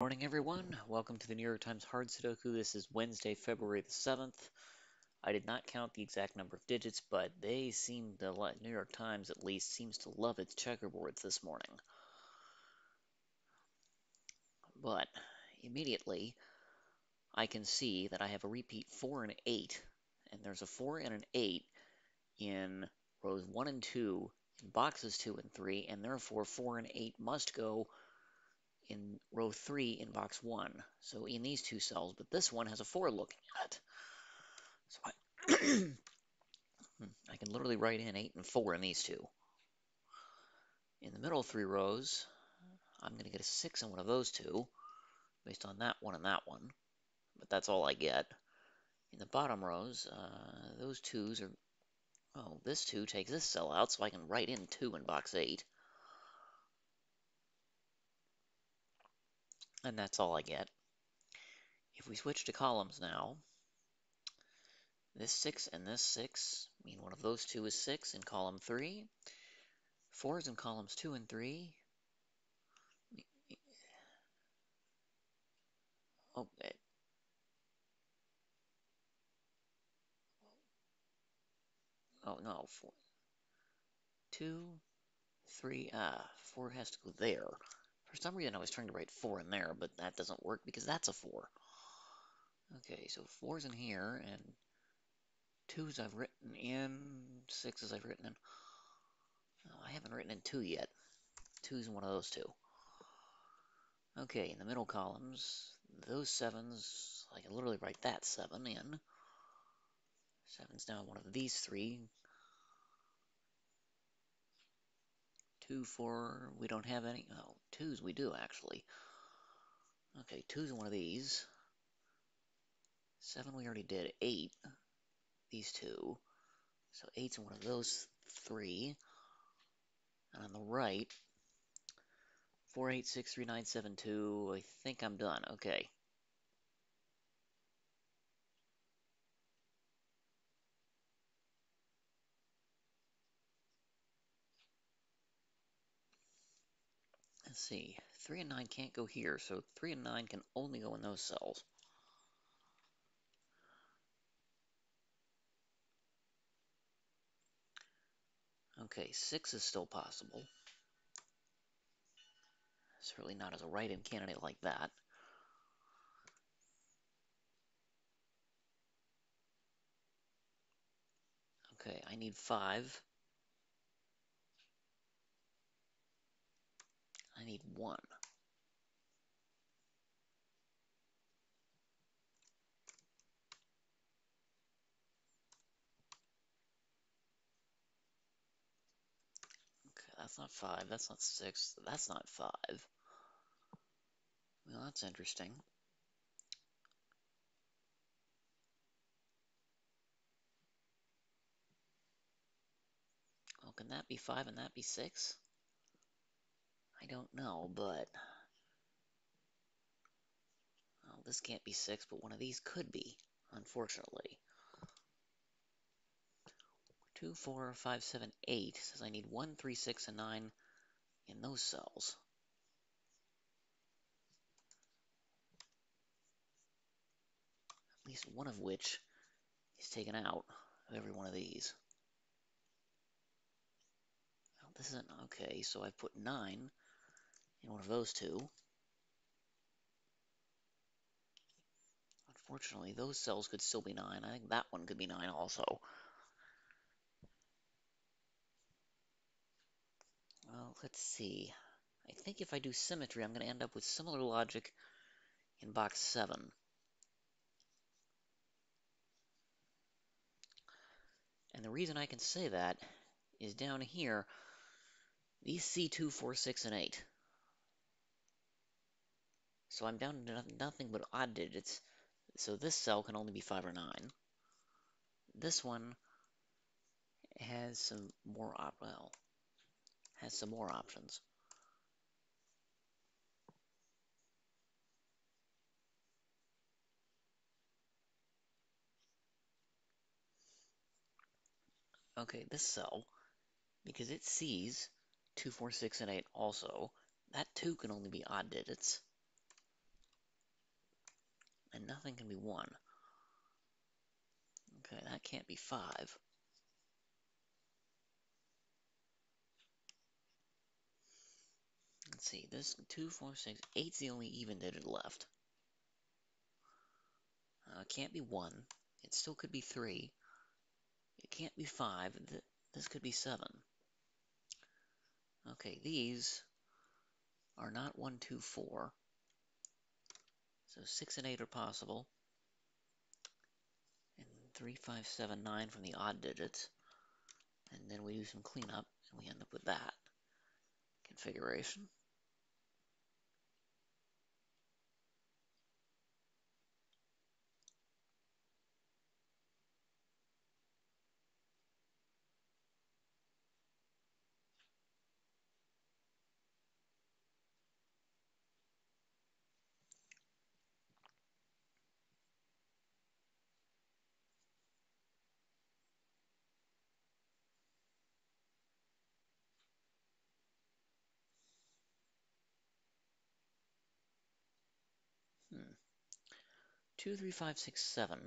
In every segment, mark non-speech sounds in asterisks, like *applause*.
Morning, everyone. Welcome to the New York Times Hard Sudoku. This is Wednesday, February the 7th. I did not count the exact number of digits, but they seem to, let New York Times at least, seems to love its checkerboards this morning. But immediately, I can see that I have a repeat 4 and 8, and there's a 4 and an 8 in rows 1 and 2, in boxes 2 and 3, and therefore 4 and 8 must go in row 3 in box 1. So in these two cells, but this one has a 4 looking at it. So I, *clears throat* I can literally write in 8 and 4 in these two. In the middle three rows, I'm going to get a 6 in one of those two, based on that one and that one. But that's all I get. In the bottom rows, uh, those 2s are... Oh, this 2 takes this cell out, so I can write in 2 in box 8. And that's all I get. If we switch to columns now, this 6 and this 6 mean one of those two is 6 in column 3. 4 is in columns 2 and 3. Oh, it, oh no, 4. 2, 3, ah, 4 has to go there. For some reason I was trying to write 4 in there, but that doesn't work because that's a 4. Okay, so 4's in here, and 2's I've written in, 6's I've written in. Oh, I haven't written in 2 yet. 2's in one of those two. Okay, in the middle columns, those 7's, I can literally write that 7 in. 7's now one of these three. 2, 4, we don't have any. Oh, 2's we do, actually. Okay, 2's in one of these. 7 we already did. 8, these two. So eight's in one of those three. And on the right, 4, 8, 6, 3, 9, 7, 2. I think I'm done. Okay. Let's see. 3 and 9 can't go here, so 3 and 9 can only go in those cells. Okay, 6 is still possible. Certainly not as a write-in candidate like that. Okay, I need 5. I need 1. Okay, that's not 5, that's not 6, that's not 5. Well, that's interesting. Oh, can that be 5 and that be 6? I don't know, but... Well, this can't be 6, but one of these could be, unfortunately. 2, 4, 5, 7, 8 says I need 1, 3, 6, and 9 in those cells. At least one of which is taken out of every one of these. Well, this isn't okay, so I've put 9 in one of those two. Unfortunately, those cells could still be 9. I think that one could be 9 also. Well, let's see. I think if I do symmetry, I'm going to end up with similar logic in box 7. And the reason I can say that is down here, these C2, 4, 6, and 8. So I'm down to nothing but odd digits. So this cell can only be 5 or 9. This one has some more op well, has some more options. Okay, this cell, because it sees 2, 4, 6, and 8 also, that 2 can only be odd digits. Nothing can be 1. Okay, that can't be 5. Let's see, this 2, 4, 6, 8's the only even digit left. Uh, it can't be 1. It still could be 3. It can't be 5. Th this could be 7. Okay, these are not 1, 2, 4. So 6 and 8 are possible. And 3, 5, 7, 9 from the odd digits. And then we do some cleanup, and we end up with that configuration. 2, 3, 5, 6, 7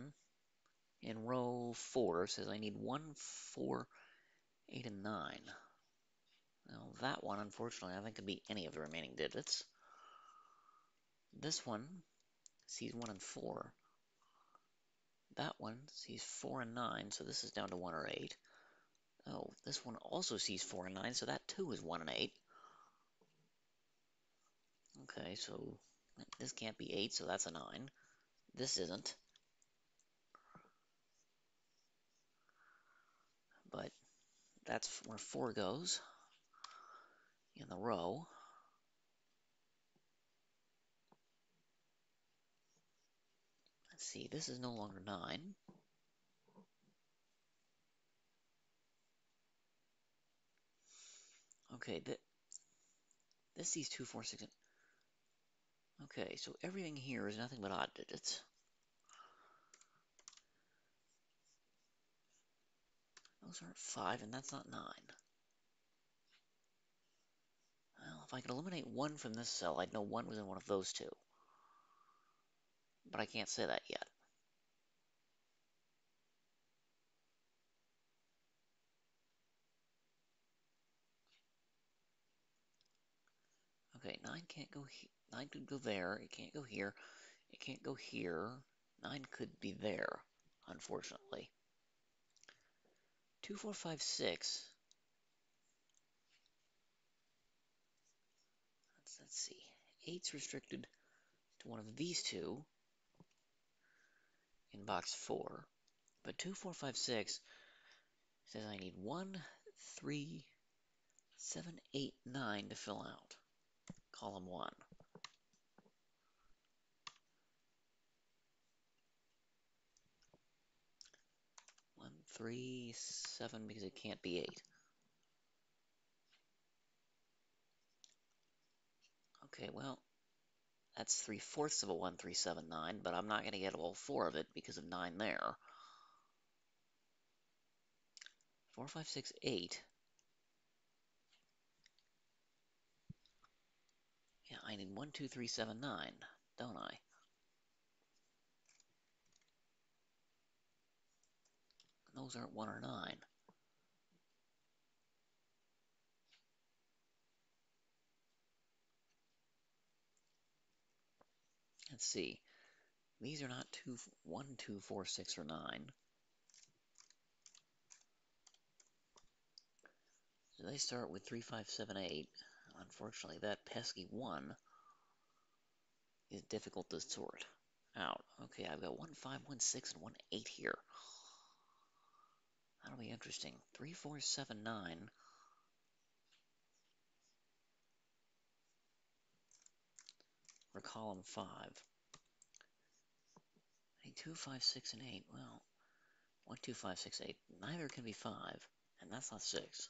in row 4 says I need one, four, eight, and 9. Well, that one, unfortunately, I think could be any of the remaining digits. This one sees 1 and 4. That one sees 4 and 9, so this is down to 1 or 8. Oh, this one also sees 4 and 9, so that too is 1 and 8. Okay, so this can't be 8, so that's a 9. This isn't. But that's where 4 goes in the row. Let's see, this is no longer 9. Okay, th this sees 2, 4, 6, Okay, so everything here is nothing but odd digits. Those aren't 5, and that's not 9. Well, if I could eliminate 1 from this cell, I'd know 1 was in one of those two. But I can't say that yet. Okay, 9 can't go here. 9 could go there. It can't go here. It can't go here. 9 could be there, unfortunately. 2, 4, 5, 6. Let's, let's see. 8's restricted to one of these two in box 4. But 2, 4, 5, 6 says I need 1, 3, 7, 8, 9 to fill out column 1. One, three, seven, because it can't be eight. Okay, well, that's three-fourths of a 1379, but I'm not going to get all four of it because of 9 there. 4, 5, 6, 8. Yeah, I need 1, 2, 3, 7, 9, don't I? Those aren't 1 or 9. Let's see. These are not two, 1, 2, 4, 6, or 9. So they start with 3, 5, 7, 8. Unfortunately, that pesky 1 is difficult to sort out. Okay, I've got 1, 5, 1, 6, and 1, 8 here. That'll be interesting. 3, 4, 7, 9. For column 5. 2, 5, 6, and 8. Well, 1, 2, 5, 6, 8. Neither can be 5, and that's not 6.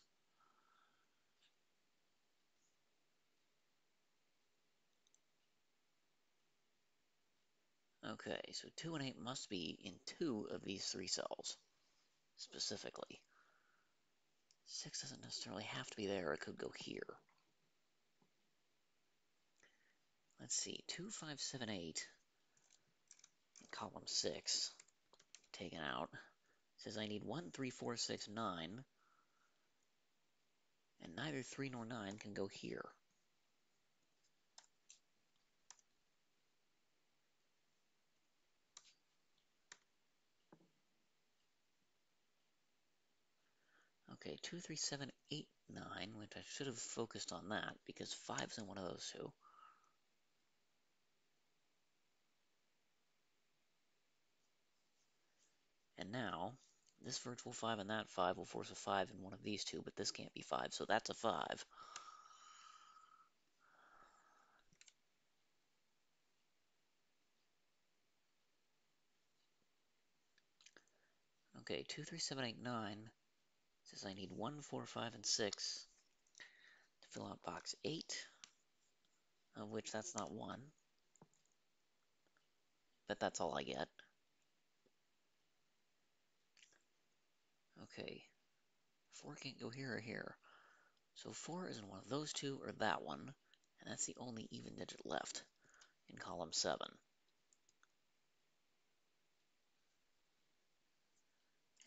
Okay, so 2 and 8 must be in two of these three cells, specifically. 6 doesn't necessarily have to be there, it could go here. Let's see, 2, 5, 7, 8. column 6 taken out. Says I need 1, 3, 4, 6, 9. And neither 3 nor 9 can go here. Okay, 2, 3, 7, 8, 9, which I should have focused on that because 5's in one of those two. And now, this virtual 5 and that 5 will force a 5 in one of these two, but this can't be 5, so that's a 5. Okay, 2, 3, 7, 8, 9 says I need 1, 4, 5, and 6 to fill out box 8, of which that's not 1. But that's all I get. Okay, 4 can't go here or here. So 4 is in one of those two or that one, and that's the only even digit left in column 7.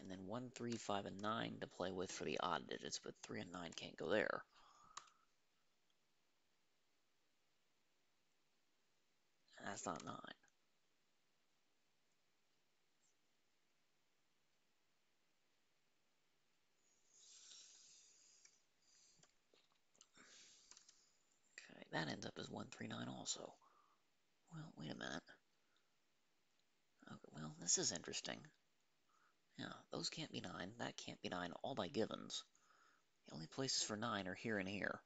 And then 1, 3, 5, and 9 to play with for the odd digits, but 3 and 9 can't go there. And that's not 9. Okay, that ends up as 139 also. Well, wait a minute. Okay, well, this is interesting. Yeah, those can't be 9, that can't be 9, all by givens. The only places for 9 are here and here.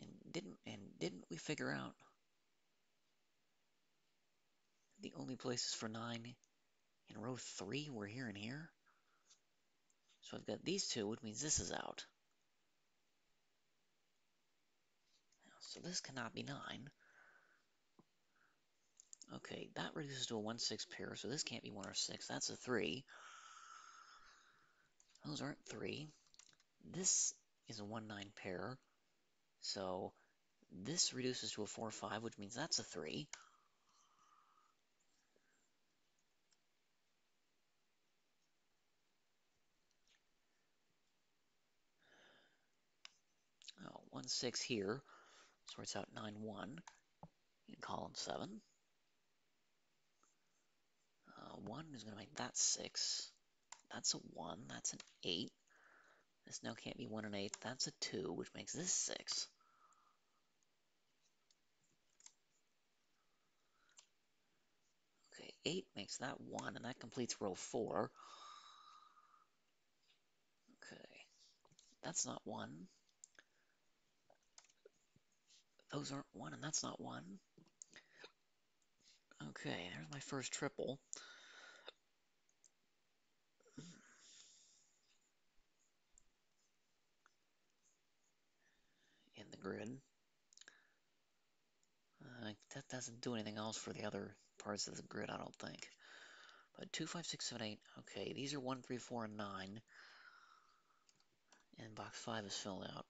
And didn't and didn't we figure out the only places for 9 in row 3 were here and here? So I've got these two, which means this is out. So this cannot be 9. Okay, that reduces to a 1-6 pair, so this can't be 1 or 6. That's a 3. Those aren't 3. This is a 1-9 pair, so this reduces to a 4-5, which means that's a 3. Oh, 1-6 here sorts out 9-1 in column 7. Uh, 1 is going to make that 6. That's a 1. That's an 8. This now can't be 1 and 8. That's a 2, which makes this 6. Okay, 8 makes that 1, and that completes row 4. Okay, that's not 1. Those aren't 1, and that's not 1. Okay, there's my first triple. In the grid. Uh, that doesn't do anything else for the other parts of the grid, I don't think. But 2, 5, 6, 7, 8. Okay, these are 1, 3, 4, and 9. And box 5 is filled out.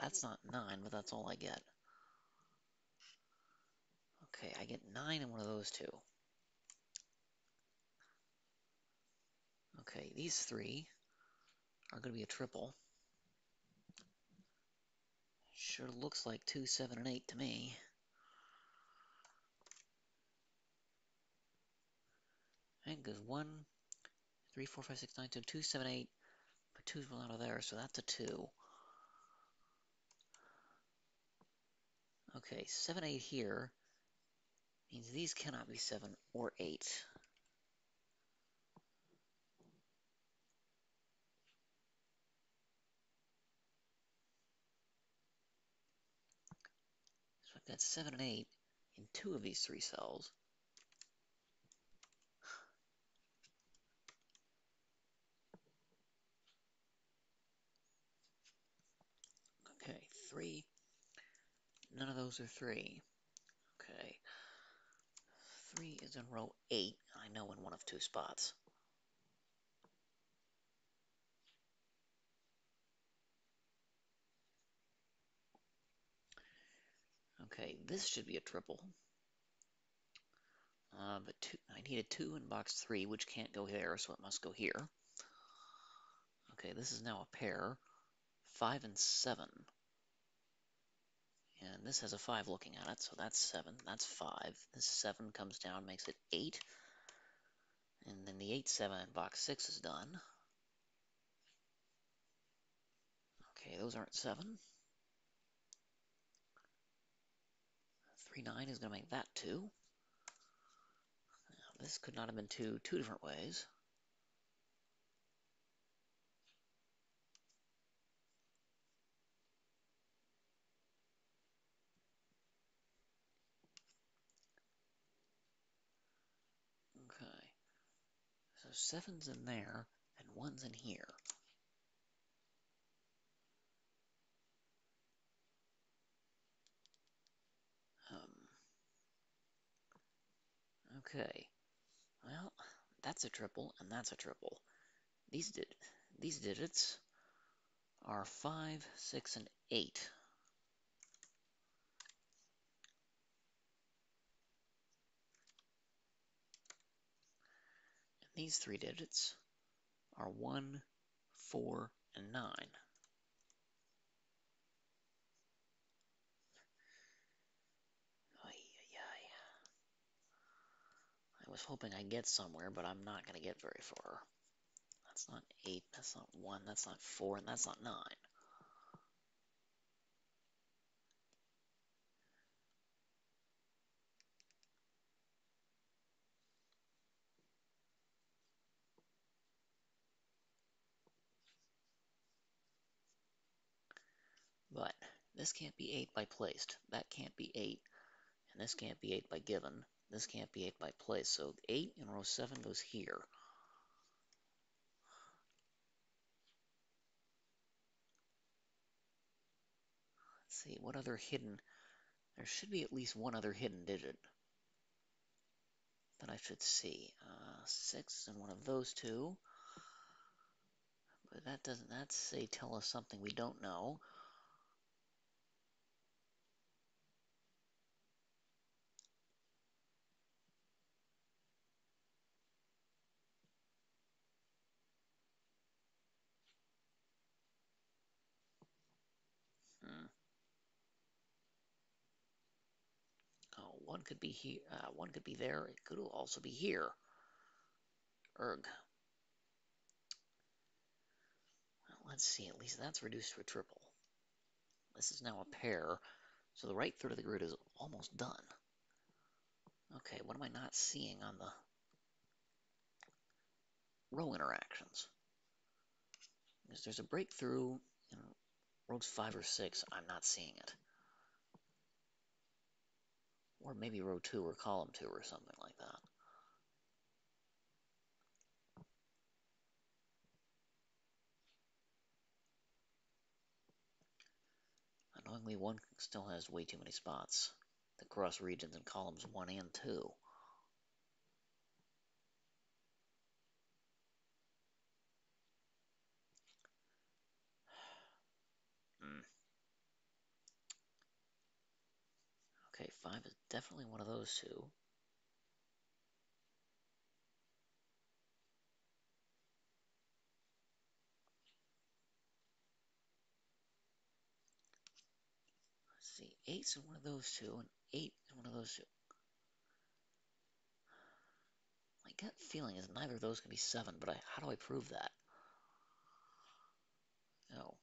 That's not 9, but that's all I get. Okay, I get 9 in one of those two. Okay, these three are going to be a triple. Sure looks like 2, 7, and 8 to me. And goes 1, 3, 4, 5, 6, 9, 2, 2, 7, 8. But 2's out of there, so that's a 2. Okay, 7, 8 here means these cannot be 7 or 8. So I've got 7 and 8 in two of these three cells. Okay, 3. None of those are 3. 3 is in row 8. I know in one of two spots. Okay, this should be a triple. Uh, but two, I need a 2 in box 3, which can't go there, so it must go here. Okay, this is now a pair. 5 and 7. And this has a 5 looking at it, so that's 7. That's 5. This 7 comes down, makes it 8. And then the 8, 7 in box 6 is done. Okay, those aren't 7. 3, 9 is going to make that 2. This could not have been two two different ways. So seven's in there, and one's in here. Um, okay. Well, that's a triple, and that's a triple. These did these digits are 5, 6, and 8. These three digits are one, four, and nine. I was hoping I'd get somewhere, but I'm not going to get very far. That's not 8, that's not 1, that's not 4, and that's not 9. But this can't be 8 by placed. That can't be 8. And this can't be 8 by given. This can't be 8 by place. So 8 in row 7 goes here. Let's see, what other hidden... There should be at least one other hidden digit that I should see. Uh, 6 and one of those two. But that doesn't, that say tell us something we don't know. Hmm. Oh, one could be here. Uh, one could be there. It could also be here. Erg. Well, let's see. At least that's reduced to a triple. This is now a pair. So the right third of the grid is almost done. Okay, what am I not seeing on the row interactions? Because there's a breakthrough in rows 5 or 6. I'm not seeing it. Or maybe row 2 or column 2 or something like that. Annoyingly, one still has way too many spots. The cross regions in columns 1 and 2. Okay, 5 is definitely one of those two. Let's see, eight's in one of those two, and eight is one of those two. My gut feeling is neither of those can be seven, but I, how do I prove that? No.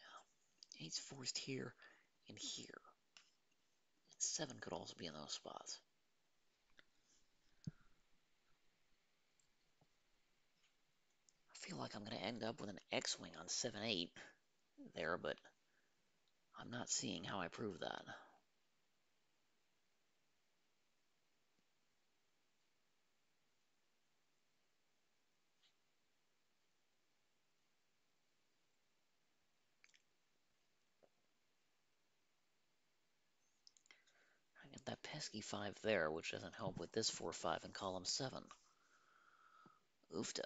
Yeah. Eight's forced here and here. Seven could also be in those spots. I feel like I'm going to end up with an X-wing on 7-8 there, but I'm not seeing how I prove that. That pesky 5 there, which doesn't help with this 4-5 in column 7. Oofta.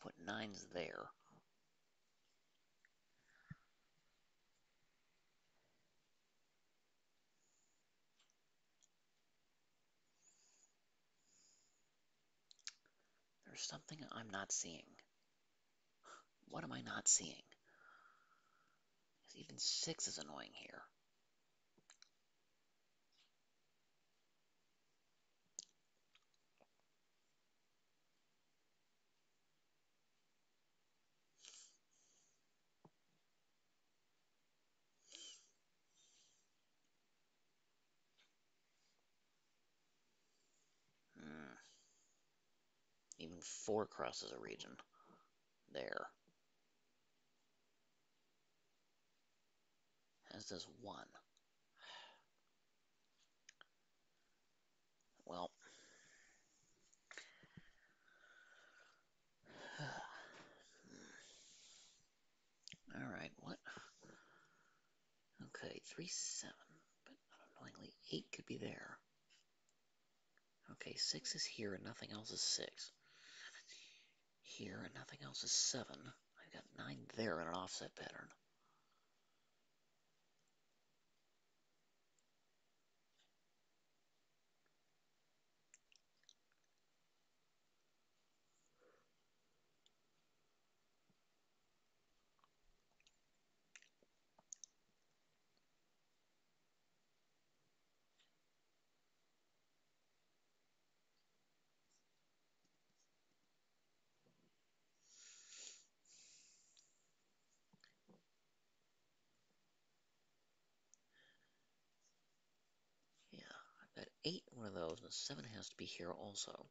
put nines there. There's something I'm not seeing. What am I not seeing? Even six is annoying here. Hmm. Four crosses a region. There. As does one. Well. *sighs* Alright, what? Okay, 3, 7. But annoyingly, 8 could be there. Okay, 6 is here and nothing else is 6. Here and nothing else is 7. I've got 9 there in an offset pattern. Yeah, 8 one of those, and 7 has to be here also.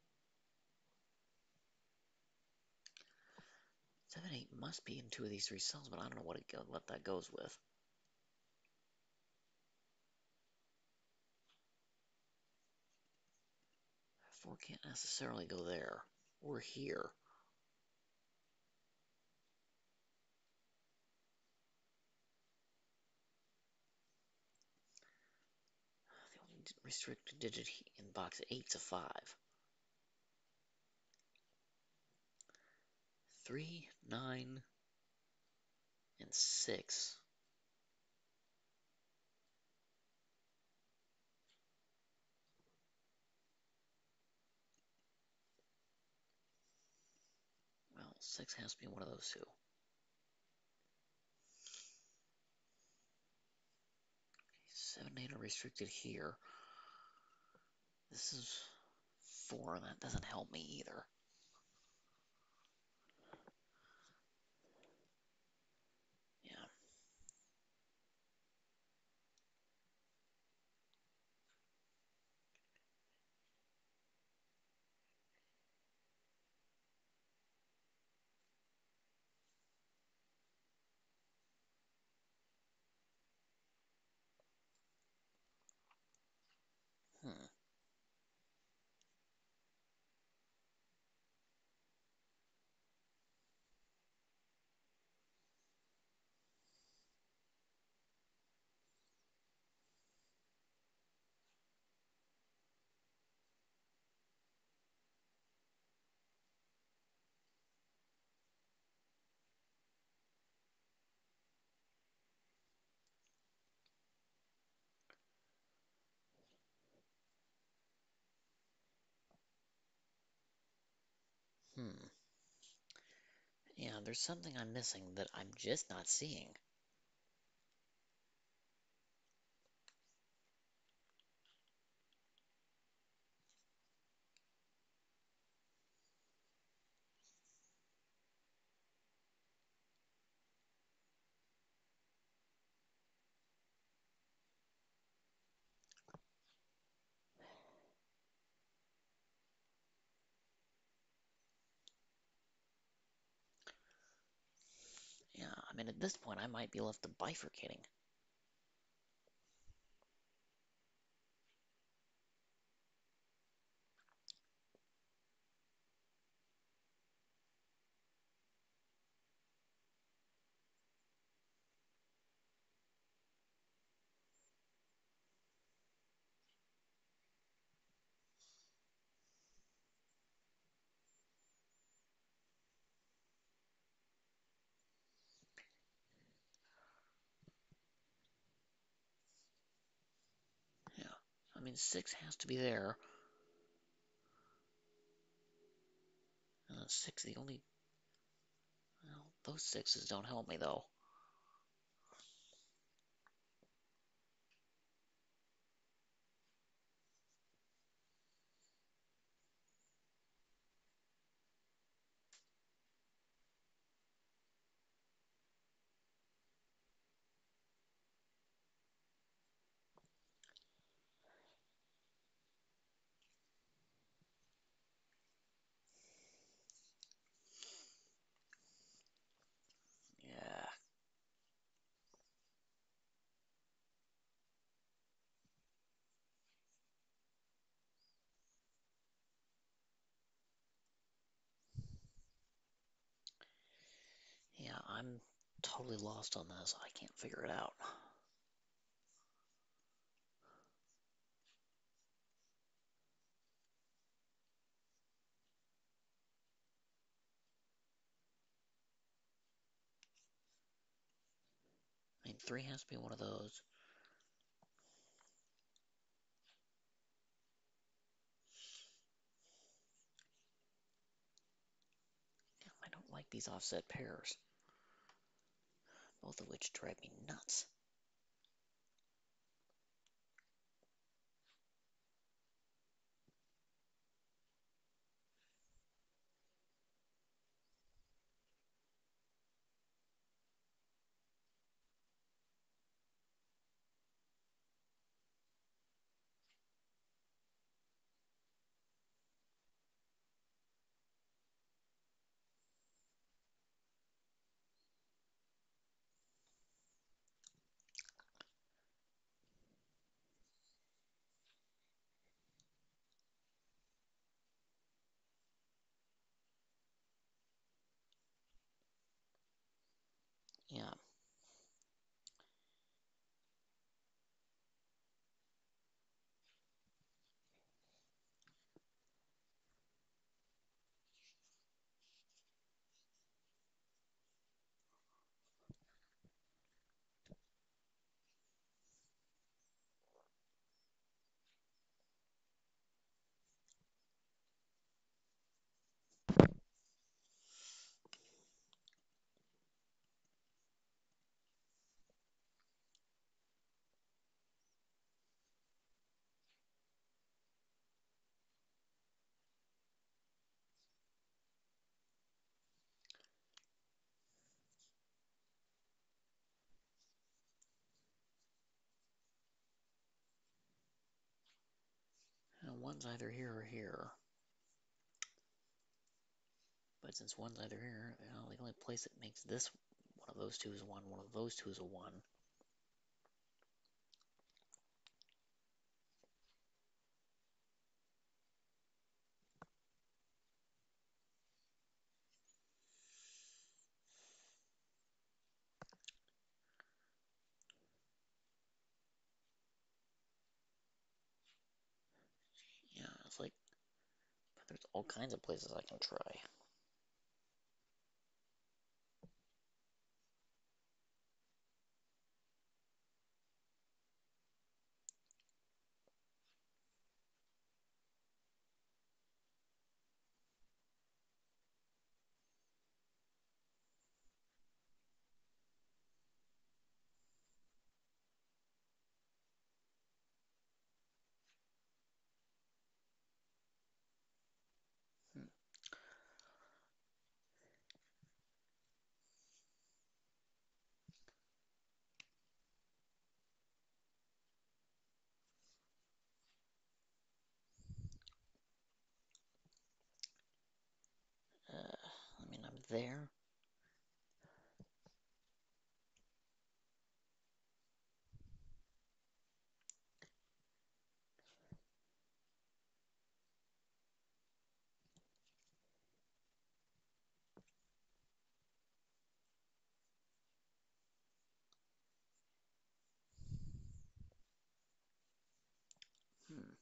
7, 8 must be in two of these three cells, but I don't know what, it what that goes with. Four can't necessarily go there, or here. The only restricted digit in box 8 to a 5. 3, 9, and 6. Well, 6 has to be one of those two. Seven, eight are restricted here. This is four, and that doesn't help me either. Yeah. Hmm. Hmm. Yeah, there's something I'm missing that I'm just not seeing. Mean, at this point, I might be left to bifurcating. I mean, six has to be there. Uh, six, the only. Well, those sixes don't help me though. Yeah. Yeah, I'm totally lost on this. I can't figure it out. I mean, three has to be one of those. I don't like these offset pairs, both of which drive me nuts. Yeah. And one's either here or here. But since one's either here, the only place that makes this one of those two is one, one of those two is a one. Yeah, it's like, but there's all kinds of places I can try. Hmm. Uh, I mean, I'm there. Hmm.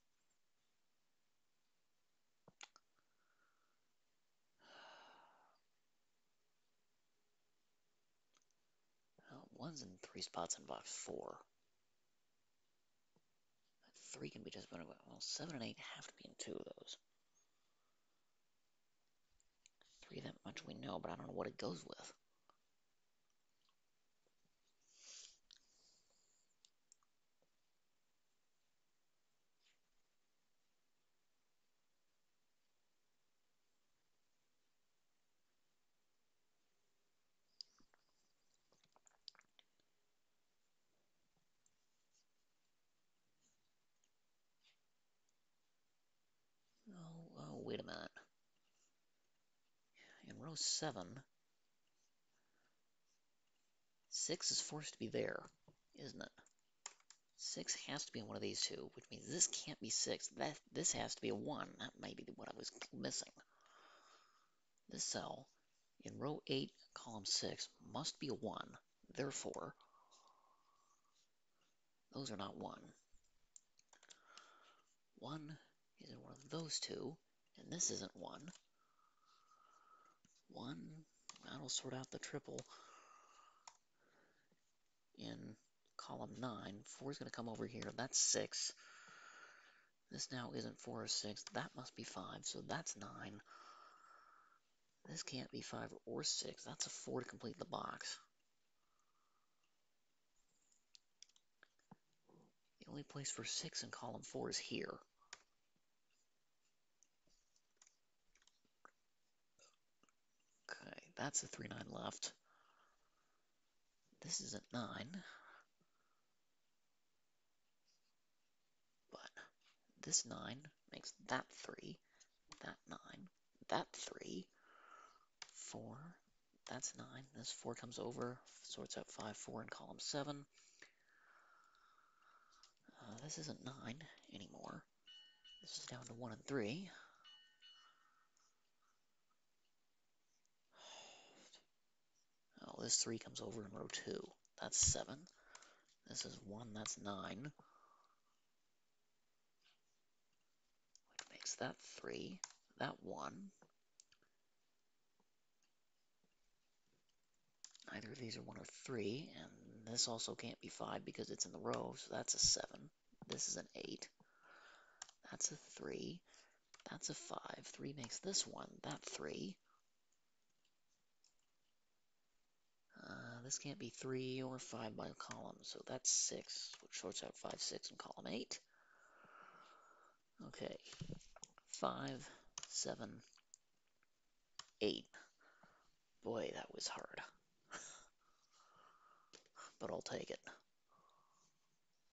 Well, one's in three spots in box four. three can be just about, well, seven and eight have to be in two of those. Three, that much we know, but I don't know what it goes with. Oh, oh, wait a minute. In row seven, six is forced to be there, isn't it? Six has to be in one of these two, which means this can't be six. That this has to be a one. That might be what I was missing. This cell in row eight, column six, must be a one. Therefore, those are not one. One is in one of those two, and this isn't one. One, that'll sort out the triple in column 9. 4 is going to come over here. That's 6. This now isn't 4 or 6. That must be 5, so that's 9. This can't be 5 or 6. That's a 4 to complete the box. The only place for 6 in column 4 is here. Okay, that's a 3, 9 left. This isn't 9. But this 9 makes that 3, that 9, that 3, 4, that's 9. This 4 comes over, sorts out 5, 4 in column 7. Uh, this isn't 9 anymore. This is down to 1 and 3. Oh, this 3 comes over in row 2. That's 7. This is 1, that's 9. Which makes that 3, that 1. Neither of these are 1 or 3, and this also can't be 5 because it's in the row, so that's a 7. This is an 8. That's a 3. That's a 5. 3 makes this 1, that 3. Uh, this can't be 3 or 5 by column, so that's 6, which sorts out 5, 6 in column 8. Okay, 5, 7, 8. Boy, that was hard. *laughs* but I'll take it.